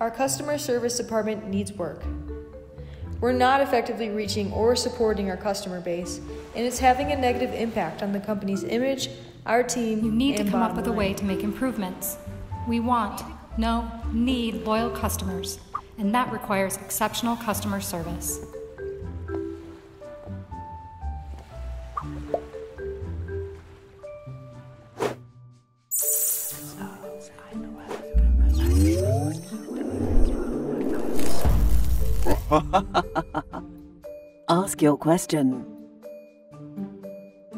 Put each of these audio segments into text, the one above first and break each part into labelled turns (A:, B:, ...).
A: Our customer service department needs work. We're not effectively reaching or supporting our customer base, and it's having a negative impact on the company's image, our team,
B: You need to come up with a way to make improvements. We want, no, need loyal customers, and that requires exceptional customer service.
C: Ask your question.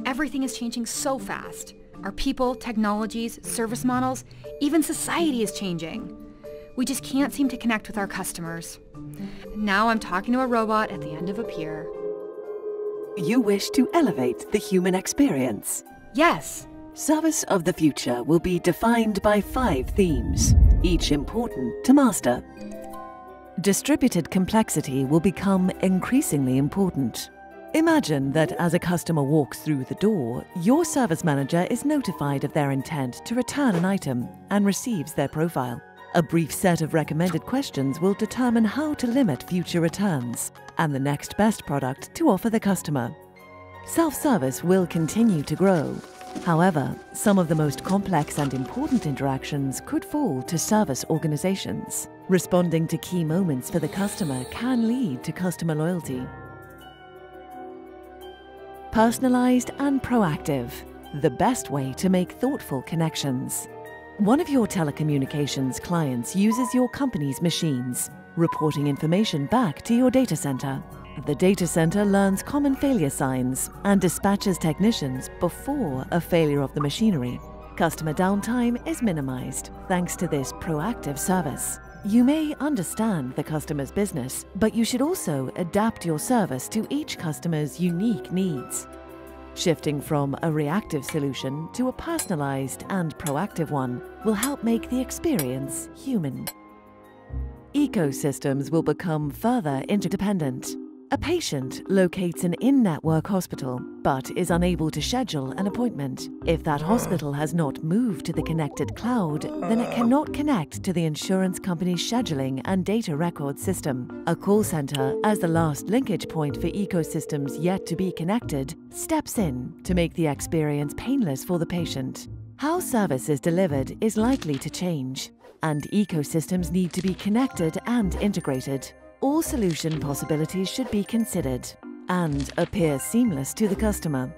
D: Everything is changing so fast. Our people, technologies, service models, even society is changing. We just can't seem to connect with our customers. Now I'm talking to a robot at the end of a pier.
C: You wish to elevate the human experience.
D: Yes,
C: Service of the future will be defined by five themes, each important to master. Distributed complexity will become increasingly important. Imagine that as a customer walks through the door, your service manager is notified of their intent to return an item and receives their profile. A brief set of recommended questions will determine how to limit future returns and the next best product to offer the customer. Self service will continue to grow. However, some of the most complex and important interactions could fall to service organizations. Responding to key moments for the customer can lead to customer loyalty. Personalized and proactive, the best way to make thoughtful connections. One of your telecommunications clients uses your company's machines, reporting information back to your data center. The data center learns common failure signs and dispatches technicians before a failure of the machinery. Customer downtime is minimized thanks to this proactive service. You may understand the customer's business, but you should also adapt your service to each customer's unique needs. Shifting from a reactive solution to a personalized and proactive one will help make the experience human. Ecosystems will become further interdependent. A patient locates an in network hospital but is unable to schedule an appointment. If that uh. hospital has not moved to the connected cloud, then it uh. cannot connect to the insurance company's scheduling and data record system. A call center, as the last linkage point for ecosystems yet to be connected, steps in to make the experience painless for the patient. How service is delivered is likely to change, and ecosystems need to be connected and integrated. All solution possibilities should be considered and appear seamless to the customer.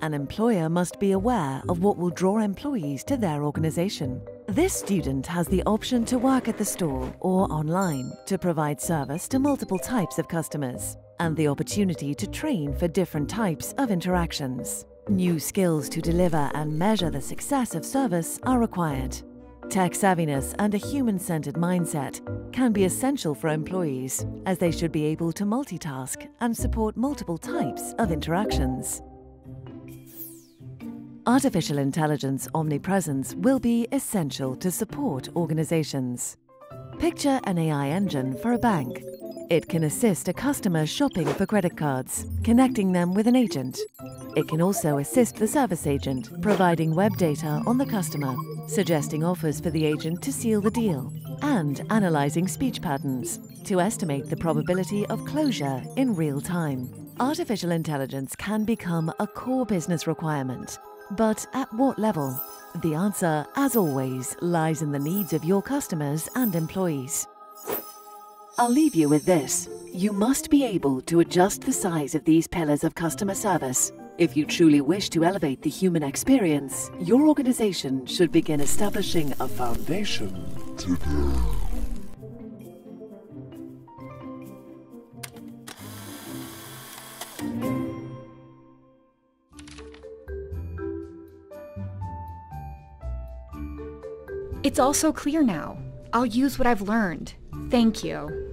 C: An employer must be aware of what will draw employees to their organization. This student has the option to work at the store or online to provide service to multiple types of customers and the opportunity to train for different types of interactions. New skills to deliver and measure the success of service are required. Tech savviness and a human centered mindset can be essential for employees, as they should be able to multitask and support multiple types of interactions. Artificial intelligence omnipresence will be essential to support organizations. Picture an AI engine for a bank. It can assist a customer shopping for credit cards, connecting them with an agent. It can also assist the service agent, providing web data on the customer, suggesting offers for the agent to seal the deal, and analyzing speech patterns to estimate the probability of closure in real time. Artificial intelligence can become a core business requirement. But at what level? The answer, as always, lies in the needs of your customers and employees. I'll leave you with this. You must be able to adjust the size of these pillars of customer service. If you truly wish to elevate the human experience, your organization should begin establishing a foundation
D: it's all so clear now. I'll use what I've learned. Thank you.